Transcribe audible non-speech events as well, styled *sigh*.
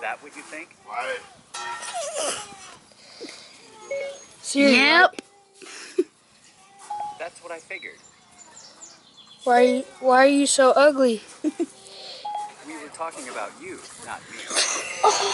that what you think? Siri, Yep. *laughs* That's what I figured. Why, why are you so ugly? *laughs* We were talking about you, not me. Oh.